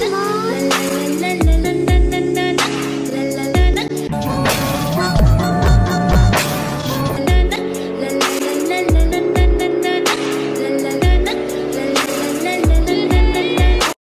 什么